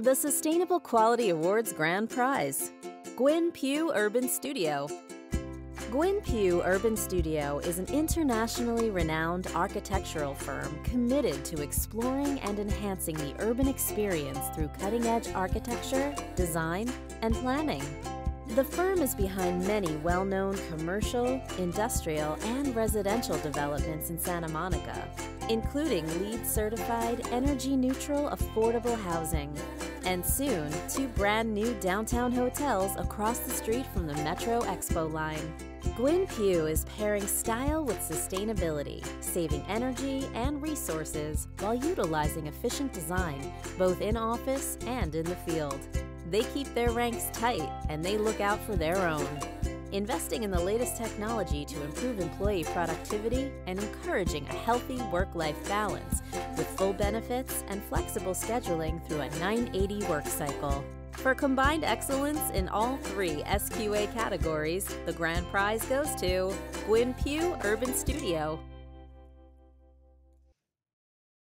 The Sustainable Quality Awards Grand Prize. Gwynne Pugh Urban Studio. Gwynne Pugh Urban Studio is an internationally renowned architectural firm committed to exploring and enhancing the urban experience through cutting edge architecture, design, and planning. The firm is behind many well known commercial, industrial, and residential developments in Santa Monica, including LEED certified, energy neutral, affordable housing and soon, two brand new downtown hotels across the street from the Metro Expo line. Gwynne Pugh is pairing style with sustainability, saving energy and resources while utilizing efficient design, both in office and in the field. They keep their ranks tight and they look out for their own investing in the latest technology to improve employee productivity and encouraging a healthy work life balance with full benefits and flexible scheduling through a 980 work cycle. For combined excellence in all three SQA categories, the grand prize goes to Gwynne Pugh Urban Studio.